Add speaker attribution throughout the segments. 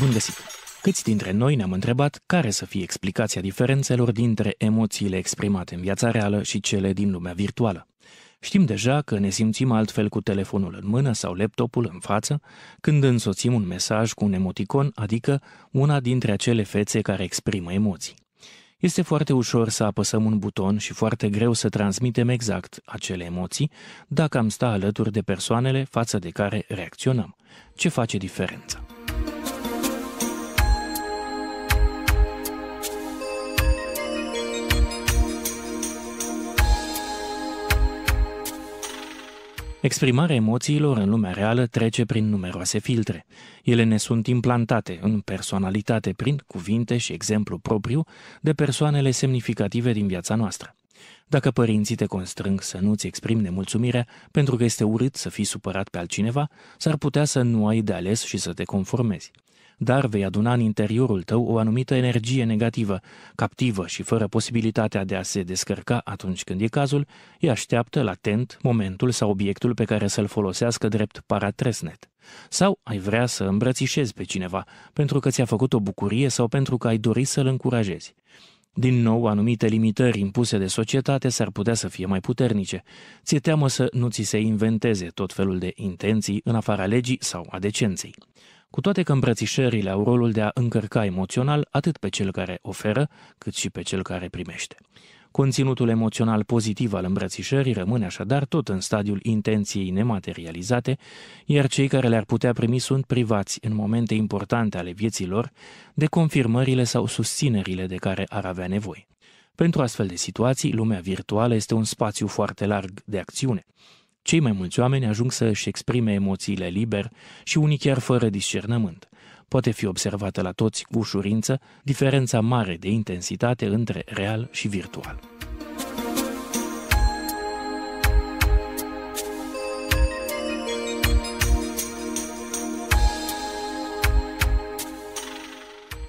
Speaker 1: Bun găsit! Câți dintre noi ne-am întrebat care să fie explicația diferențelor dintre emoțiile exprimate în viața reală și cele din lumea virtuală? Știm deja că ne simțim altfel cu telefonul în mână sau laptopul în față când însoțim un mesaj cu un emoticon, adică una dintre acele fețe care exprimă emoții. Este foarte ușor să apăsăm un buton și foarte greu să transmitem exact acele emoții dacă am sta alături de persoanele față de care reacționăm. Ce face diferența? Exprimarea emoțiilor în lumea reală trece prin numeroase filtre. Ele ne sunt implantate în personalitate prin cuvinte și exemplu propriu de persoanele semnificative din viața noastră. Dacă părinții te constrâng să nu-ți exprimi nemulțumirea pentru că este urât să fii supărat pe altcineva, s-ar putea să nu ai de ales și să te conformezi dar vei aduna în interiorul tău o anumită energie negativă, captivă și fără posibilitatea de a se descărca atunci când e cazul, îi așteaptă latent momentul sau obiectul pe care să-l folosească drept paratresnet. Sau ai vrea să îmbrățișezi pe cineva pentru că ți-a făcut o bucurie sau pentru că ai dori să-l încurajezi. Din nou, anumite limitări impuse de societate s-ar putea să fie mai puternice. Ți-e teamă să nu ți se inventeze tot felul de intenții în afara legii sau a decenței. Cu toate că îmbrățișările au rolul de a încărca emoțional atât pe cel care oferă, cât și pe cel care primește. Conținutul emoțional pozitiv al îmbrățișării rămâne așadar tot în stadiul intenției nematerializate, iar cei care le-ar putea primi sunt privați în momente importante ale vieții lor de confirmările sau susținerile de care ar avea nevoie. Pentru astfel de situații, lumea virtuală este un spațiu foarte larg de acțiune. Cei mai mulți oameni ajung să își exprime emoțiile liber și unii chiar fără discernământ. Poate fi observată la toți cu ușurință diferența mare de intensitate între real și virtual.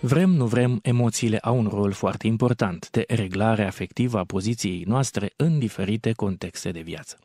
Speaker 1: Vrem, nu vrem, emoțiile au un rol foarte important de reglare afectivă a poziției noastre în diferite contexte de viață.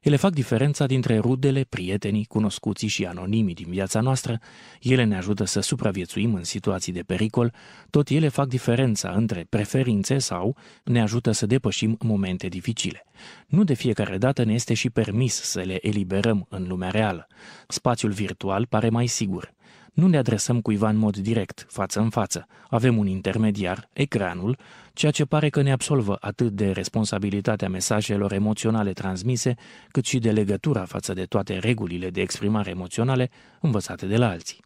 Speaker 1: Ele fac diferența dintre rudele, prietenii, cunoscuții și anonimii din viața noastră, ele ne ajută să supraviețuim în situații de pericol, tot ele fac diferența între preferințe sau ne ajută să depășim momente dificile. Nu de fiecare dată ne este și permis să le eliberăm în lumea reală. Spațiul virtual pare mai sigur. Nu ne adresăm cuiva în mod direct, față în față. Avem un intermediar, ecranul, ceea ce pare că ne absolvă atât de responsabilitatea mesajelor emoționale transmise, cât și de legătura față de toate regulile de exprimare emoționale învățate de la alții.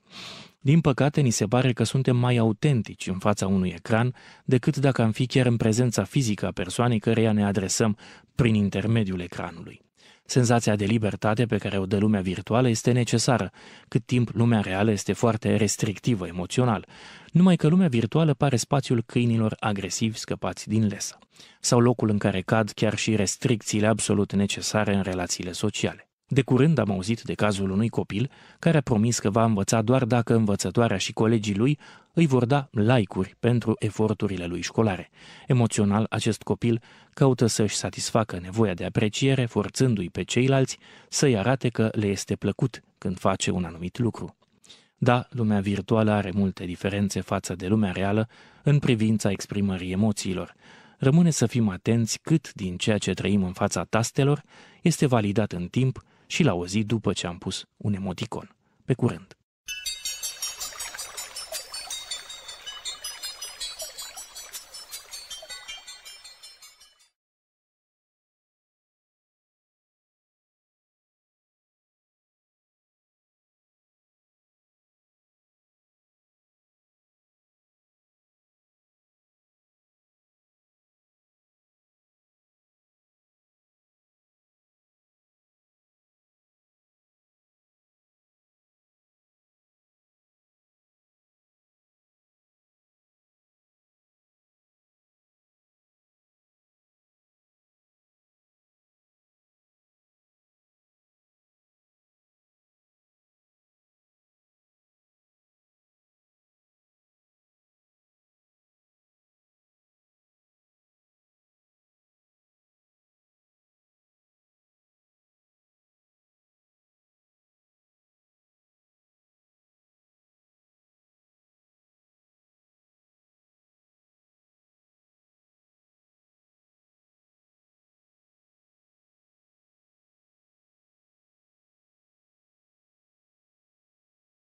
Speaker 1: Din păcate, ni se pare că suntem mai autentici în fața unui ecran decât dacă am fi chiar în prezența fizică a persoanei căreia ne adresăm prin intermediul ecranului. Senzația de libertate pe care o dă lumea virtuală este necesară, cât timp lumea reală este foarte restrictivă emoțional, numai că lumea virtuală pare spațiul câinilor agresivi scăpați din lesă, sau locul în care cad chiar și restricțiile absolut necesare în relațiile sociale. De curând am auzit de cazul unui copil care a promis că va învăța doar dacă învățătoarea și colegii lui îi vor da like-uri pentru eforturile lui școlare. Emoțional, acest copil caută să-și satisfacă nevoia de apreciere, forțându-i pe ceilalți să-i arate că le este plăcut când face un anumit lucru. Da, lumea virtuală are multe diferențe față de lumea reală în privința exprimării emoțiilor. Rămâne să fim atenți cât din ceea ce trăim în fața tastelor este validat în timp și la o zi după ce am pus un emoticon. Pe curând!